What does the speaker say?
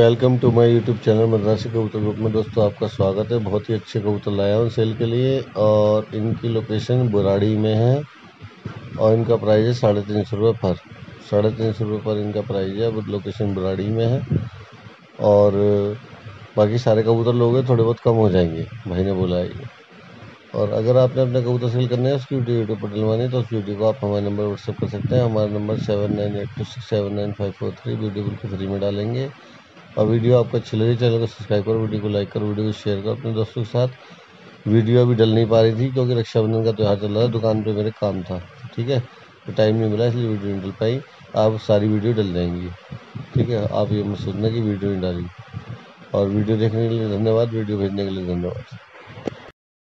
Welcome to my YouTube channel Madrasi कबूतर group में। दोस्तों, आपका स्वागत है। बहुत ही अच्छे कबूतर लाया हूँ सेल के लिए और इनकी लोकेशन बुराड़ी में है और इनका प्राइस है साढ़े तीन सौ रुपये पर। साढ़े तीन सौ रुपये पर इनका प्राइस है। लोकेशन बुराड़ी में है और बाकी सारे कबूतर लोग थोड़े बहुत कम हो जाएँगे, भाई ने बोला है और अगर आपने अपने कबूतर सेल करने हैं, उसकी वीडियो यूट्यूब पर डलवानी तो उस वीडियो को आप हमारे नंबर व्हाट्सअप कर सकते हैं। हमारा number seven nine eight two six seven nine five four three, video बिल्कुल फ्री में डालेंगे। और वीडियो आपको अच्छी लगी, चैनल को सब्सक्राइब करो, वीडियो को लाइक करो, वीडियो को शेयर करो, अपने दोस्तों के साथ। वीडियो अभी डल नहीं पा रही थी, क्योंकि रक्षाबंधन का त्यौहार चल रहा था, दुकान पर मेरे काम था, ठीक है? तो टाइम नहीं मिला, इसलिए वीडियो नहीं डल पाई। आप सारी वीडियो डल जाएँगी, ठीक है? आप ये मत सोचना कि वीडियो नहीं डाली। और वीडियो देखने के लिए धन्यवाद, वीडियो भेजने के लिए धन्यवाद।